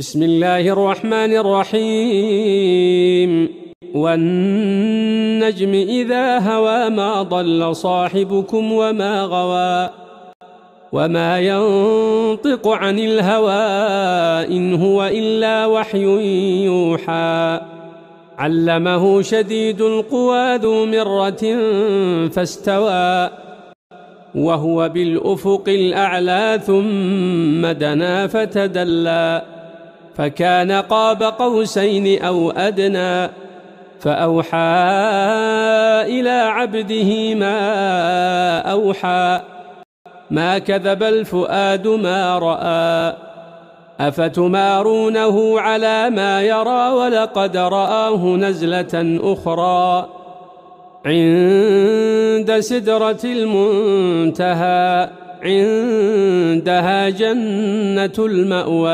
بسم الله الرحمن الرحيم. والنجم إذا هوى ما ضل صاحبكم وما غوى. وما ينطق عن الهوى إن هو إلا وحي يوحى. علمه شديد القوى ذو مرة فاستوى. وهو بالأفق الأعلى ثم دنا فتدلى. فكان قاب قوسين أو أدنى فأوحى إلى عبده ما أوحى ما كذب الفؤاد ما رأى أفتمارونه على ما يرى ولقد رآه نزلة أخرى عند سدرة المنتهى عندها جنة المأوى.